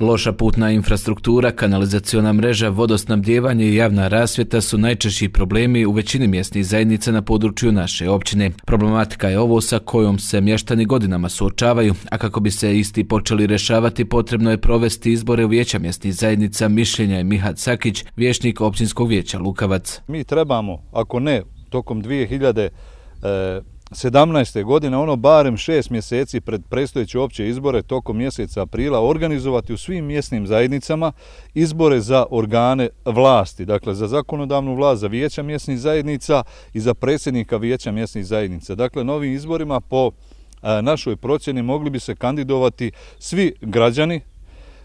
Loša putna infrastruktura, kanalizaciona mreža, vodosnabdjevanje i javna rasvjeta su najčešći problemi u većini mjesnih zajednica na području naše općine. Problematika je ovo sa kojom se mještani godinama suočavaju, a kako bi se isti počeli rešavati, potrebno je provesti izbore u vijeća mjesnih zajednica, mišljenja je Mihat Sakić, vješnik općinskog vijeća Lukavac. Mi trebamo, ako ne, tokom 2000 17. godine, ono barem šest mjeseci pred prestojeće opće izbore tokom mjeseca aprila organizovati u svim mjesnim zajednicama izbore za organe vlasti, dakle za zakonodavnu vlast, za vijeća mjesnih zajednica i za predsjednika vijeća mjesnih zajednica. Dakle, novim izborima po e, našoj procjeni mogli bi se kandidovati svi građani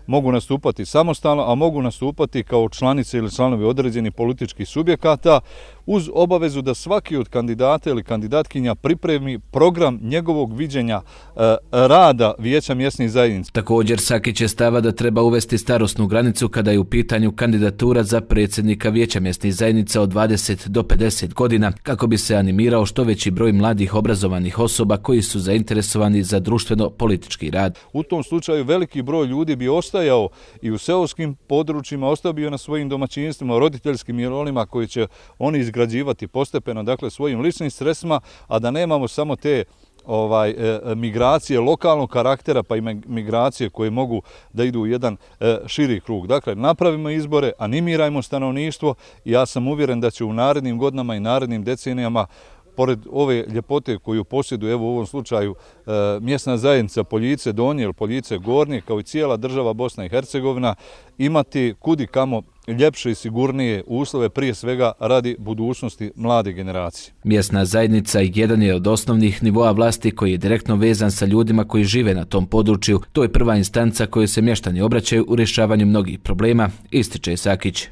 mogu nastupati samostalno, a mogu nastupati kao članice ili članovi određenih političkih subjekata uz obavezu da svaki od kandidata ili kandidatkinja pripremi program njegovog viđenja e, rada vijeća mjesnih zajednica. Također Sakić je stava da treba uvesti starostnu granicu kada je u pitanju kandidatura za predsjednika vijeća mjesnih zajednica od 20 do 50 godina kako bi se animirao što veći broj mladih obrazovanih osoba koji su zainteresovani za društveno-politički rad. U tom slučaju veliki broj ljudi bi ostajao i u seoskim područjima, ostao bi na svojim domaćinstvima, roditeljskim rolima koji će oni izgledati izgrađivati postepeno, dakle, svojim ličnim sredstvima, a da nemamo samo te ovaj e, migracije lokalnog karaktera pa i migracije koje mogu da idu u jedan e, širi krug. Dakle, napravimo izbore, animirajmo stanovništvo i ja sam uvjeren da će u narednim godinama i narednim decenijama pored ove ljepote koju posjeduje, evo u ovom slučaju, e, mjesna zajednica Poljice Donje ili Poljice Gornje, kao i cijela država Bosna i Hercegovina, imati kudi kamo ljepše i sigurnije uslove prije svega radi budućnosti mlade generacije. Mjesna zajednica jedan je od osnovnih nivoa vlasti koji je direktno vezan sa ljudima koji žive na tom području. To je prva instanca koju se mještani obraćaju u rješavanju mnogih problema, ističe Sakić.